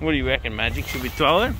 What do you reckon, Magic? Should we throw it?